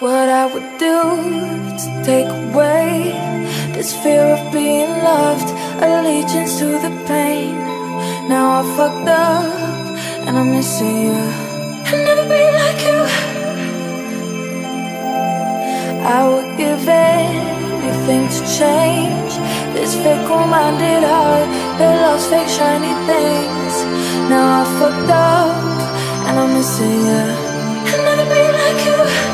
What I would do to take away this fear of being loved, allegiance to the pain. Now I fucked up and I'm missing you. I'll never be like you. I would give anything to change this fickle-minded heart that loves fake shiny things. Now I fucked up and I'm missing you. I'll never be like you.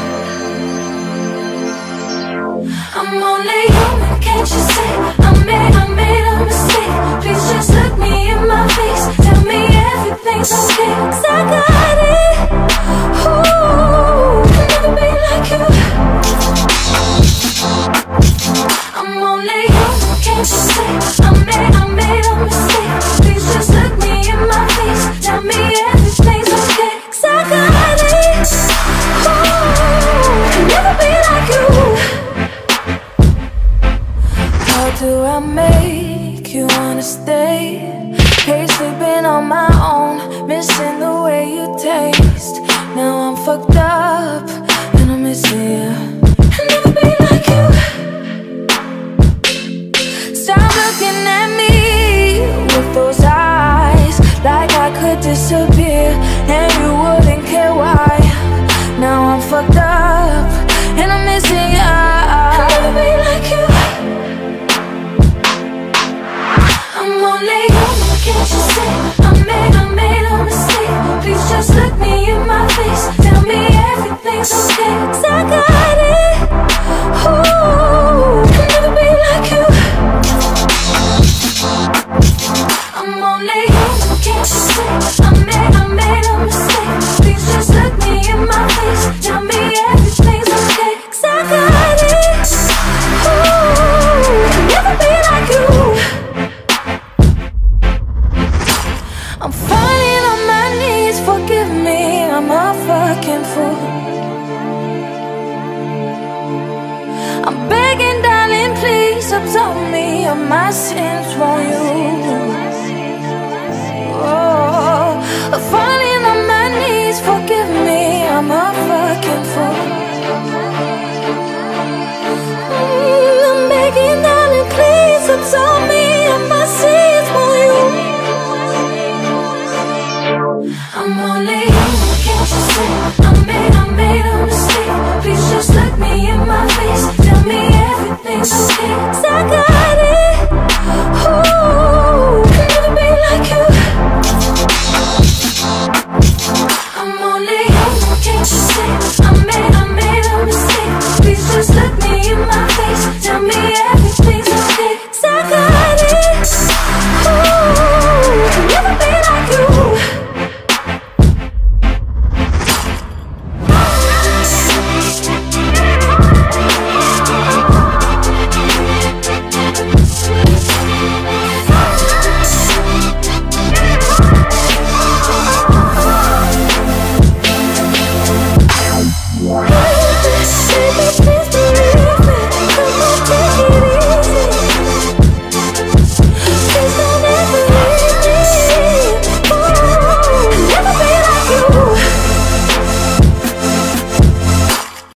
stay. Hasted Come on, can't you see I made, I made a mistake Please just let me fucking fool. I'm begging, darling, please absolve me. Of my sins, won't you? Oh, falling on my knees, forgive me, I'm a fucking fool. Mm, I'm begging, darling, please absolve me. Of my sins, won't you? I'm only